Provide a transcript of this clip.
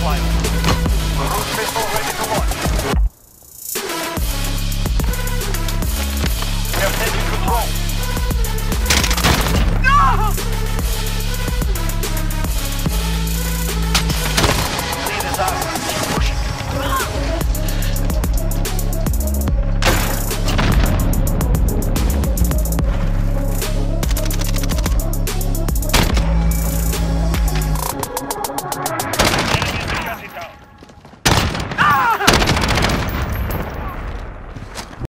flight.